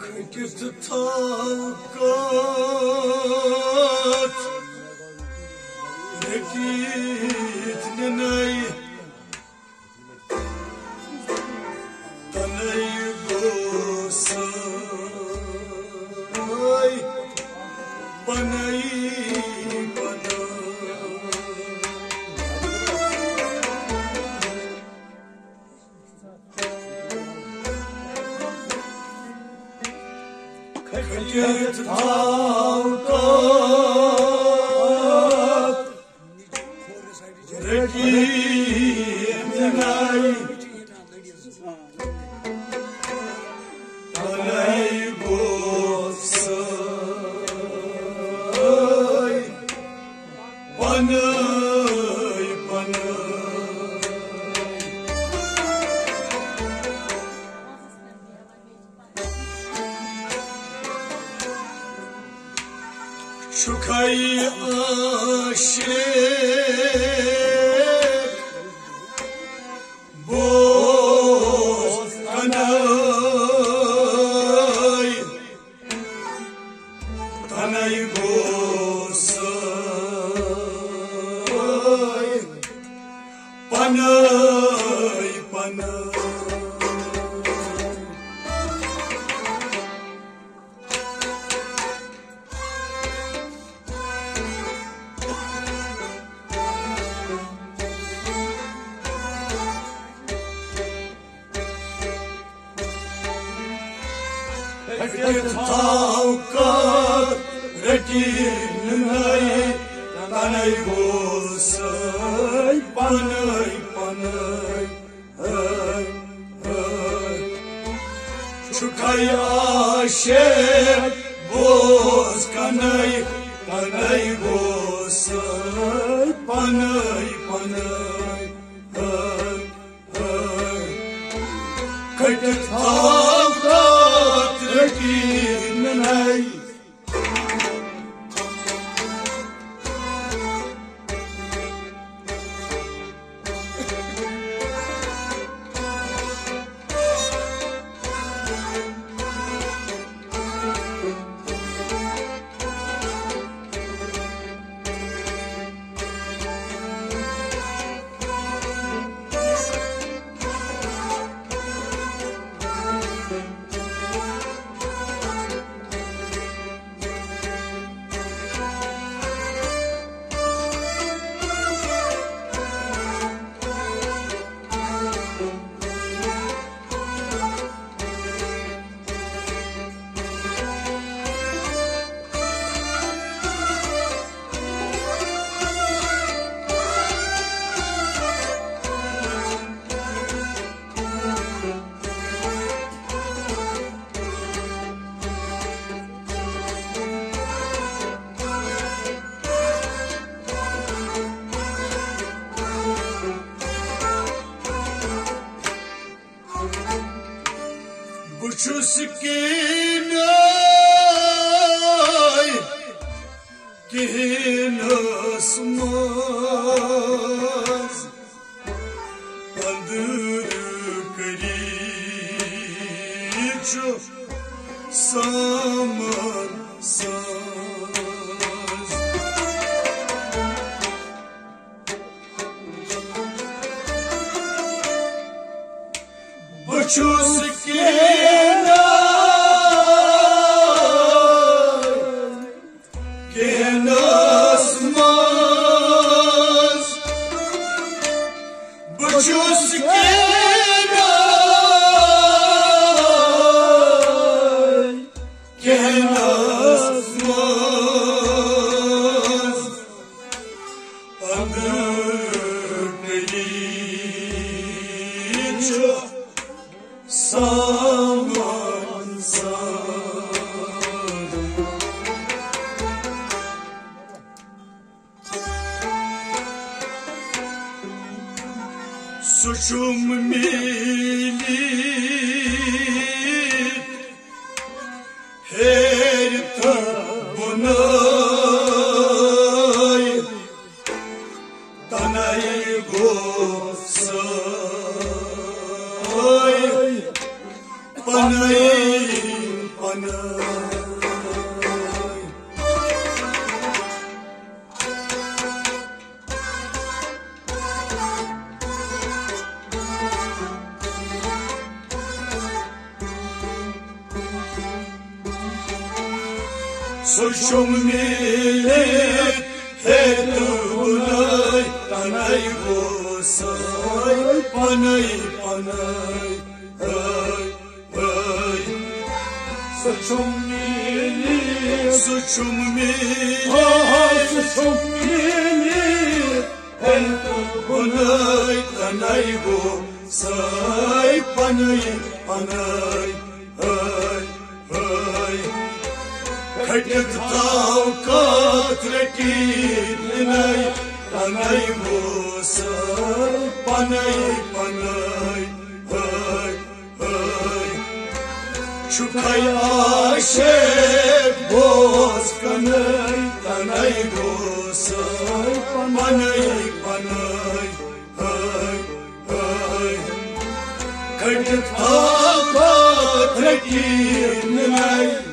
Kırkızı takat Ne git ne تاوكا ركين مهي تنايبو Oh. Panay tanay bosay Panay panay Ay ay Kaçık tavkat rekinay Tanay bosay Panay panay Ay ay Çukay aşık bozkanay Tanay bosay Panay panay Kaçık tavkat rekinay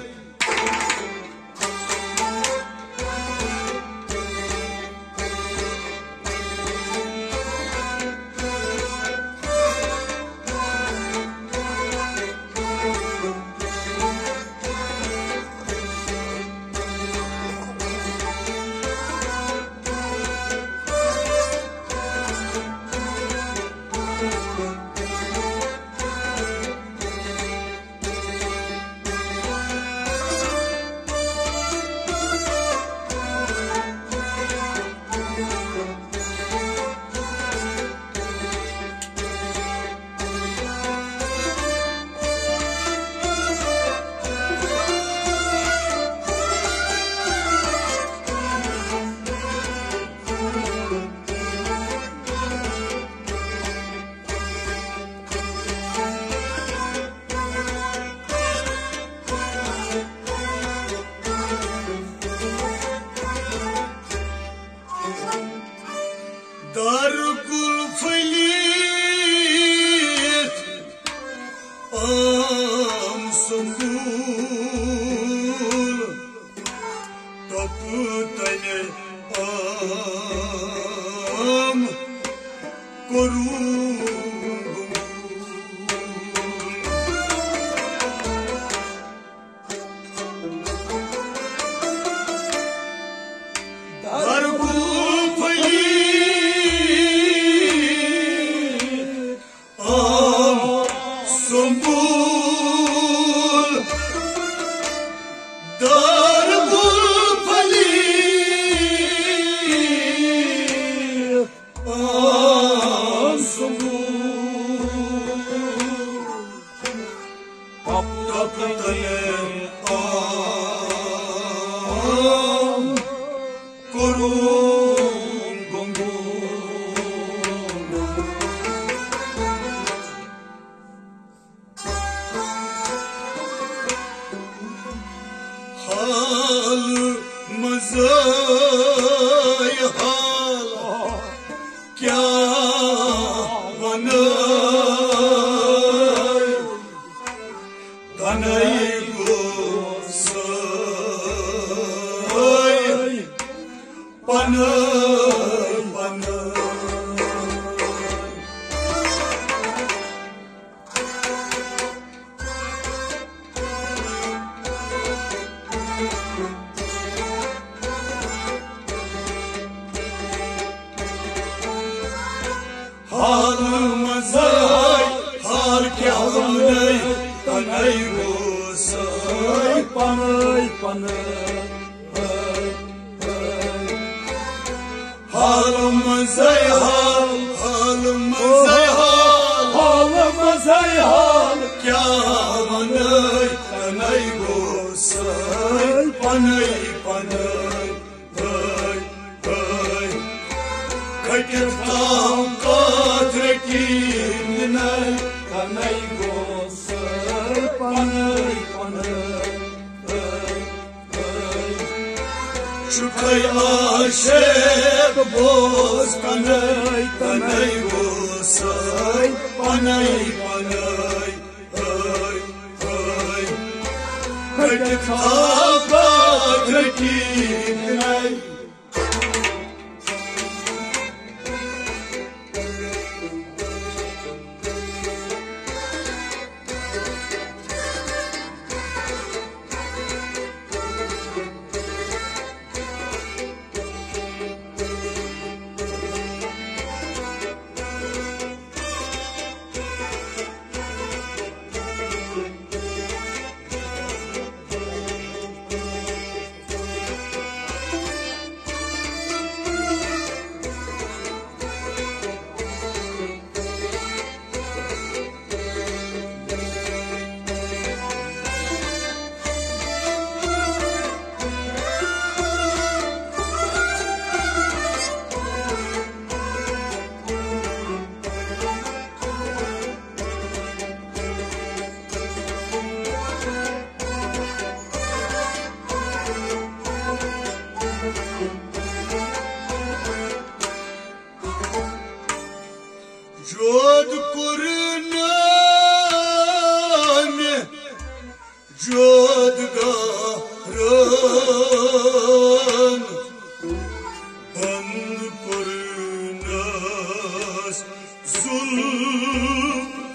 Şükrey aşık boz kanay kanay bozay panay panay ay ay. Kırk kaba kırk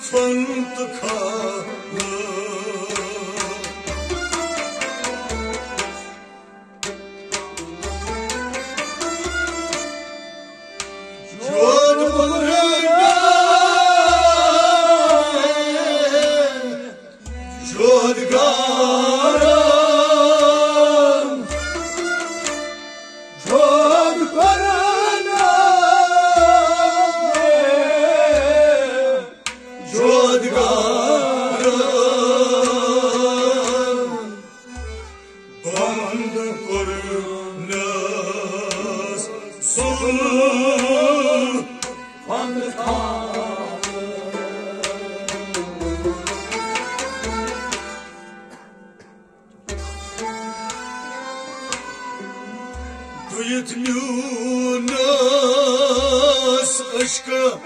Sunt Duyutmuyoruz aşkı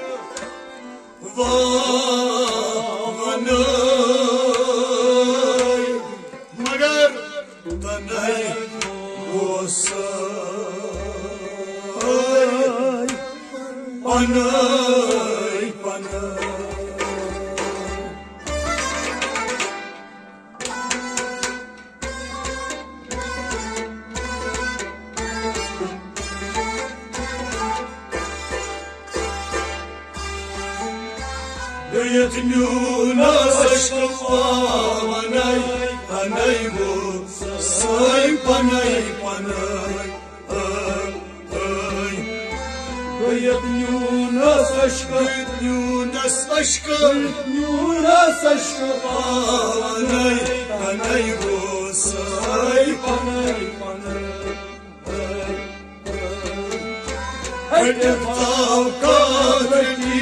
vanay Panay bu. Say panay panay Ay ay. Kıyıp Yunus aşkı Yunus aşkı. Yunus aşkı. Panay panay bu. Say Panay panay Hadi tavkat dinay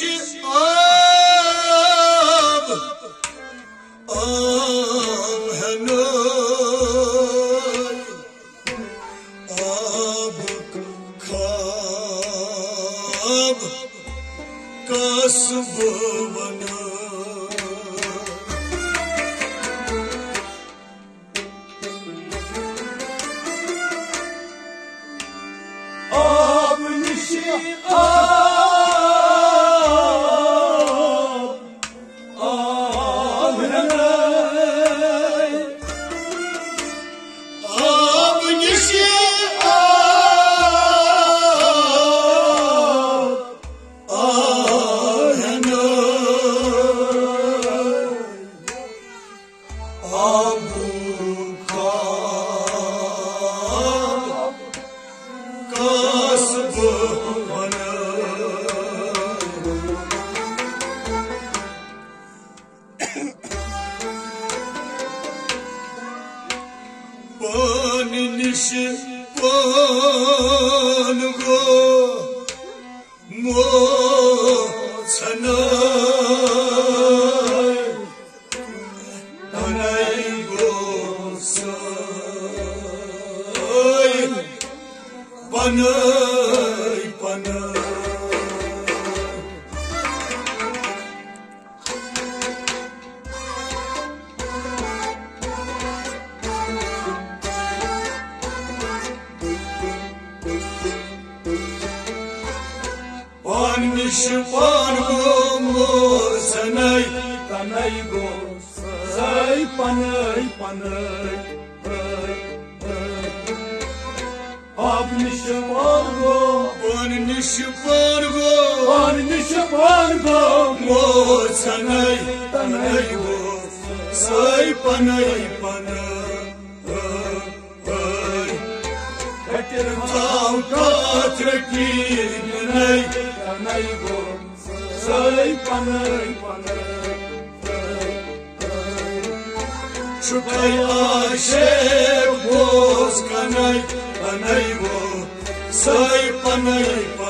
you Anam panai panai go. Sai panai panai Chukai ashe bos kanai panai go. Sai panai panai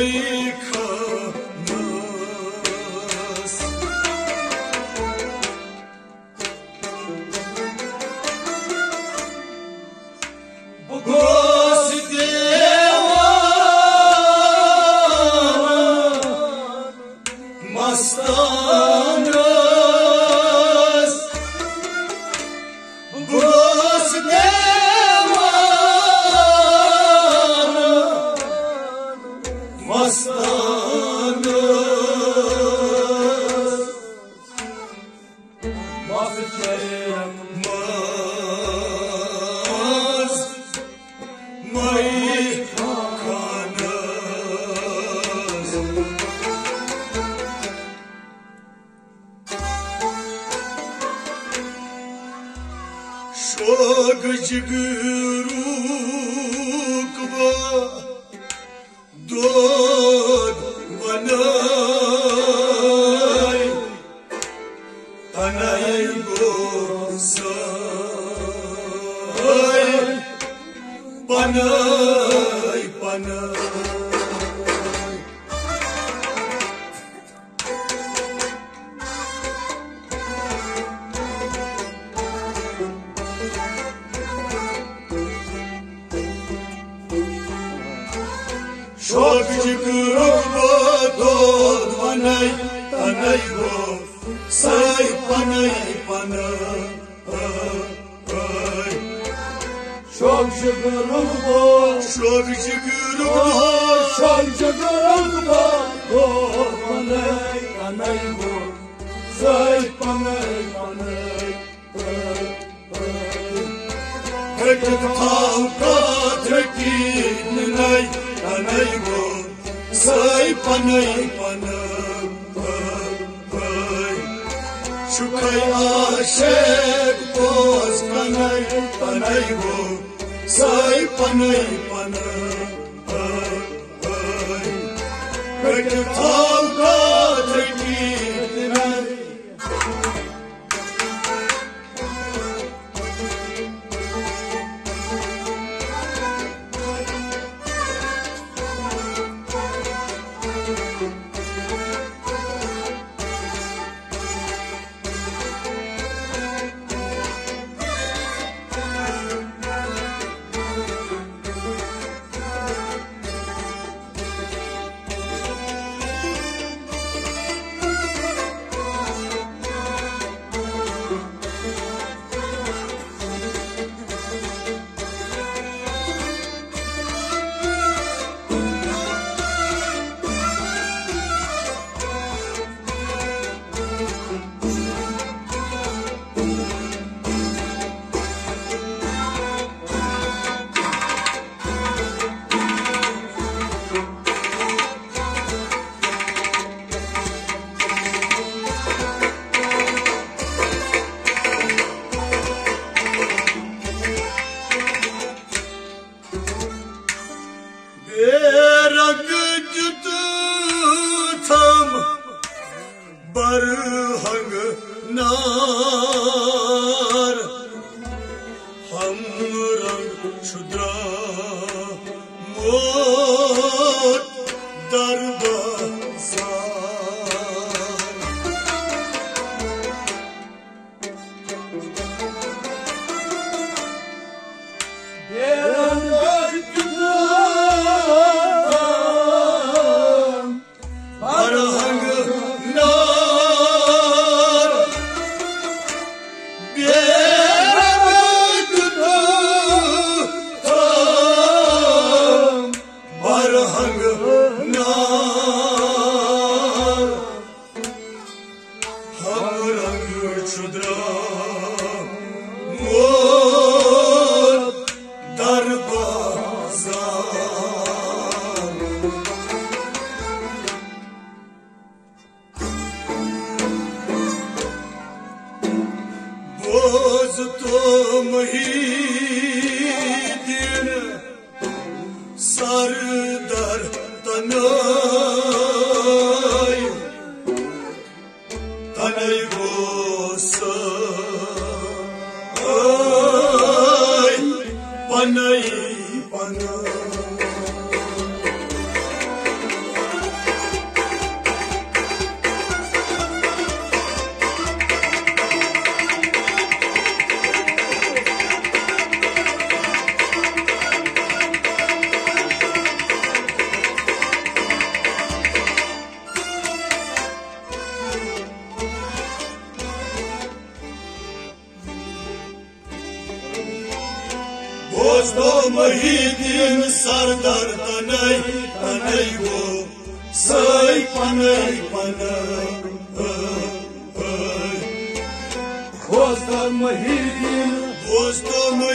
कोई Kırıcı gül. canı ipanım Çok şükür olma, çok şükür olma, çok şükür olma. Korkmanay kanay bu, saypanay kanay. Heket kavga tekin nay kanay bu, saypanay kanay. Panay go Say panay panay Hecek tavka trekinay বড়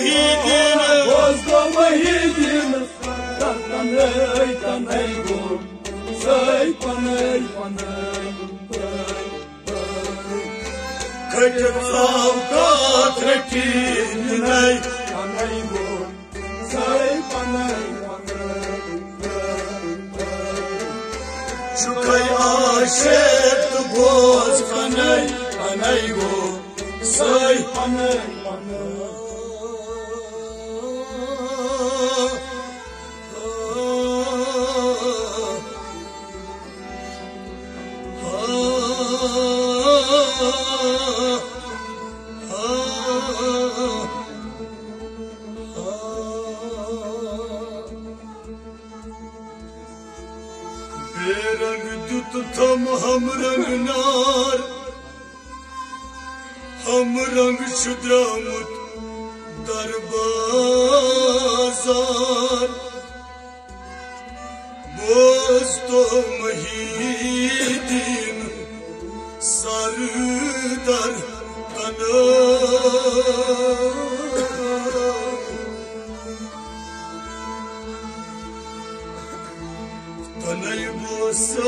Mahidin Bozda mahidin Tanay, tanay bu Say panay, panay Kacak savka trekinay Tanay bu Say panay, panay Şukay aşet boz kanay kanay go say Panay, panay Berang dut tam ham rang nar Ham rang şudramut darbazar. Dostum yiğidim Sarıdar kanım Tanay المسار